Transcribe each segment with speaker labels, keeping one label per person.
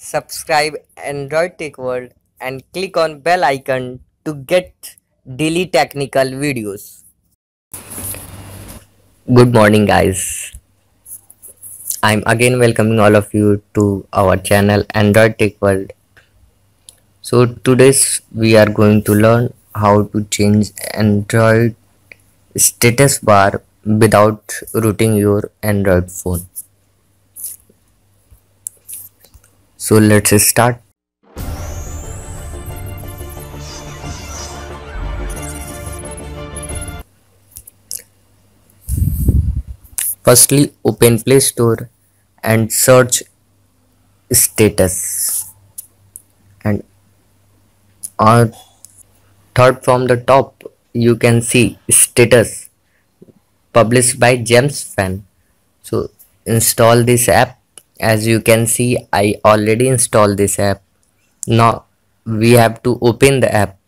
Speaker 1: subscribe Android Tech World and click on bell icon to get daily technical videos. Good morning guys. I'm again welcoming all of you to our channel Android Tech World. So today's we are going to learn how to change Android status bar without rooting your Android phone. So let's start. Firstly, open Play Store and search status. And on third from the top, you can see status published by James Fan. So install this app as you can see I already installed this app. Now we have to open the app.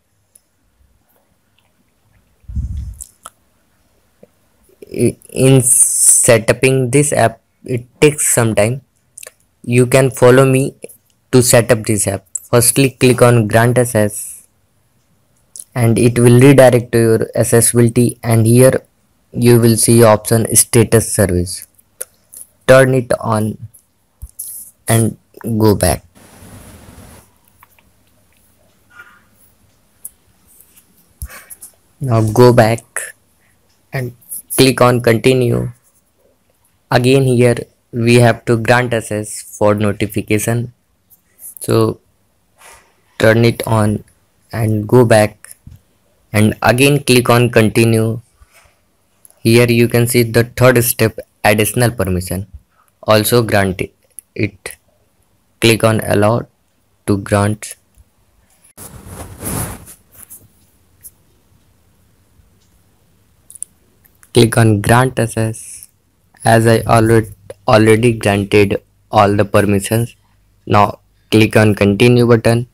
Speaker 1: In setting this app it takes some time. You can follow me to set up this app. Firstly click on grant access and it will redirect to your accessibility and here you will see option status service. Turn it on and go back. Now go back and click on continue. Again here we have to grant access for notification. So turn it on and go back and again click on continue. Here you can see the third step additional permission also grant it it click on allow to grant. Click on grant access. As I already already granted all the permissions now click on continue button.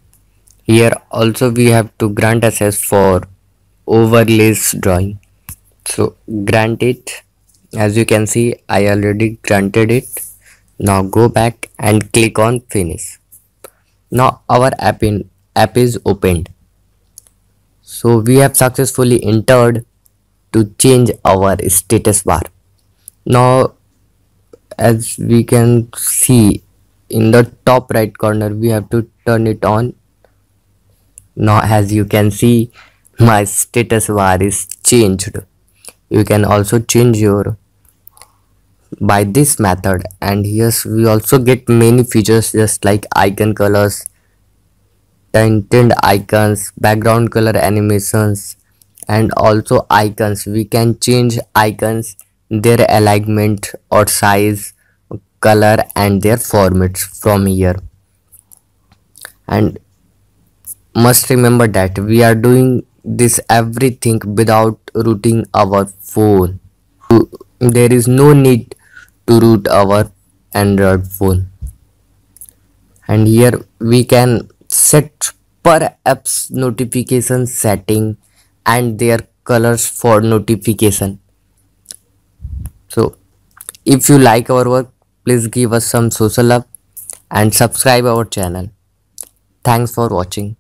Speaker 1: Here also we have to grant access for overlays drawing. So grant it. As you can see I already granted it now go back and click on finish. Now our app, in, app is opened. So we have successfully entered to change our status bar. Now as we can see in the top right corner we have to turn it on. Now as you can see my status bar is changed. You can also change your by this method. And yes we also get many features just like icon colors tinted icons background color animations and also icons. We can change icons their alignment or size color and their formats from here. And must remember that we are doing this everything without rooting our phone. There is no need to root our android phone. And here we can set per apps notification setting and their colors for notification. So if you like our work please give us some social love and subscribe our channel. Thanks for watching